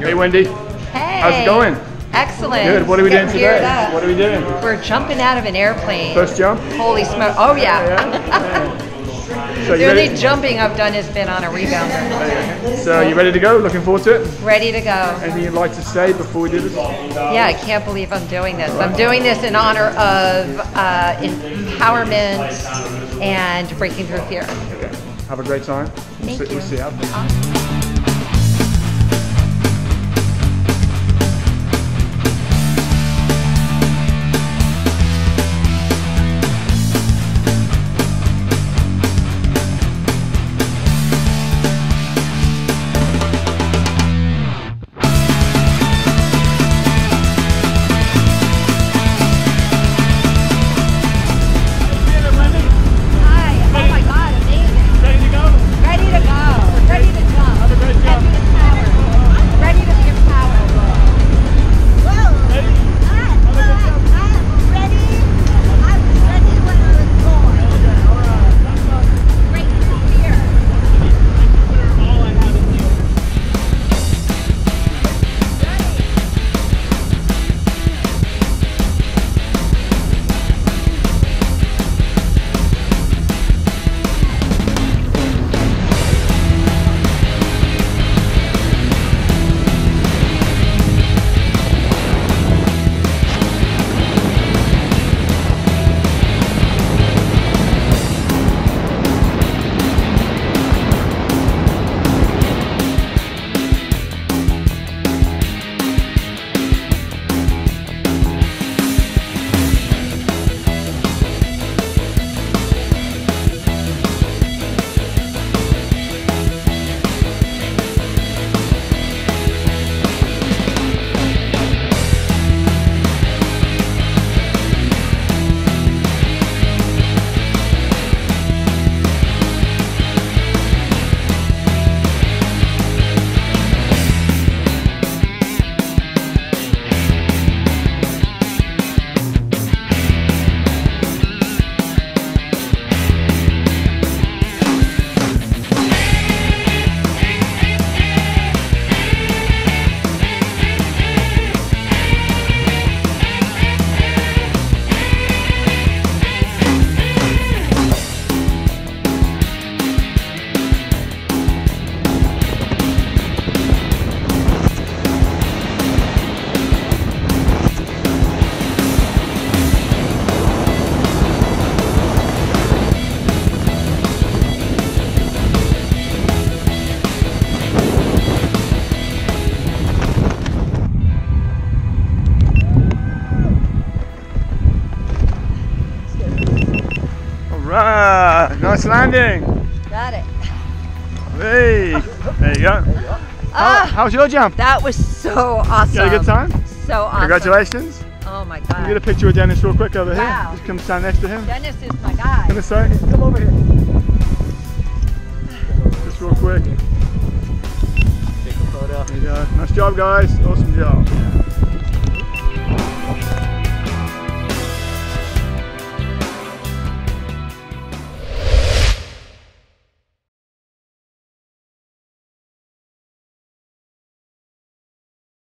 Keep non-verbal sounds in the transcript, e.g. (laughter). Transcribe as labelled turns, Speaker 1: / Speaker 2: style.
Speaker 1: Hey Wendi.
Speaker 2: Hey.
Speaker 1: How's it going?
Speaker 2: Excellent.
Speaker 1: Good. What are we doing
Speaker 2: Getting geared
Speaker 1: today? What are we doing?
Speaker 2: We're jumping out of an airplane.
Speaker 1: First jump?
Speaker 2: Holy smoke. Oh, yeah.
Speaker 1: Yeah. (laughs) So
Speaker 2: the only jumping I've done has been on a rebounder.
Speaker 1: So you ready to go? Looking forward to it?
Speaker 2: Ready to go.
Speaker 1: Anything you'd like to say before we do this?
Speaker 2: Yeah, I can't believe I'm doing this. I'm doing this in honor of uh, empowerment and breaking through fear.
Speaker 1: Okay. Have a great time. We'll
Speaker 2: Thank
Speaker 1: see,
Speaker 2: you.
Speaker 1: We'll see you Nice landing.
Speaker 2: Got it.
Speaker 1: Hey. There you go. How,
Speaker 2: Ah,
Speaker 1: how's your jump?
Speaker 2: that was so awesome.
Speaker 1: You had a good time?
Speaker 2: So awesome.
Speaker 1: Congratulations.
Speaker 2: Oh my
Speaker 1: we get a picture with Dennis real quick over here?
Speaker 2: Wow.
Speaker 1: Just come stand next to him.
Speaker 2: Dennis is my guy.
Speaker 1: Dennis, sorry. Come over here. Just real quick.
Speaker 3: Take a photo.
Speaker 1: There you go. Nice job, guys. Awesome job.